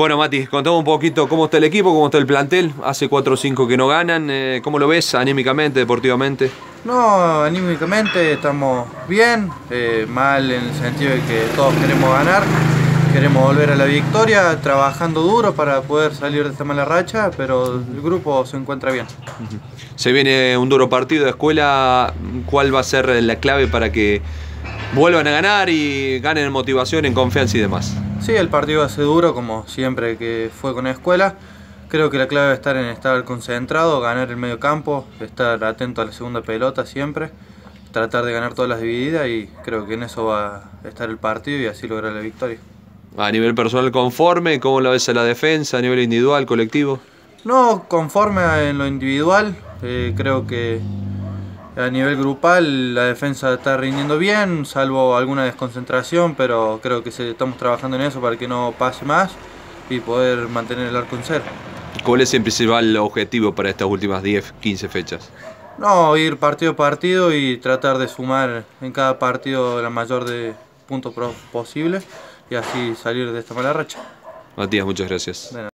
Bueno, Mati, contame un poquito cómo está el equipo, cómo está el plantel. Hace 4 o 5 que no ganan. Eh, ¿Cómo lo ves anímicamente, deportivamente? No, anímicamente estamos bien, eh, mal en el sentido de que todos queremos ganar, queremos volver a la victoria, trabajando duro para poder salir de esta mala racha, pero el grupo se encuentra bien. Se viene un duro partido de escuela. ¿Cuál va a ser la clave para que vuelvan a ganar y ganen en motivación, en confianza y demás? Sí, el partido va a ser duro, como siempre que fue con la escuela. Creo que la clave va a estar en estar concentrado, ganar el medio campo, estar atento a la segunda pelota siempre, tratar de ganar todas las divididas y creo que en eso va a estar el partido y así lograr la victoria. A nivel personal conforme, ¿cómo la ves a la defensa? A nivel individual, colectivo. No, conforme en lo individual, eh, creo que a nivel grupal la defensa está rindiendo bien, salvo alguna desconcentración, pero creo que estamos trabajando en eso para que no pase más y poder mantener el arco en cero. ¿Cuál es el principal objetivo para estas últimas 10, 15 fechas? No, ir partido a partido y tratar de sumar en cada partido la mayor de puntos posible y así salir de esta mala racha. Matías, muchas gracias.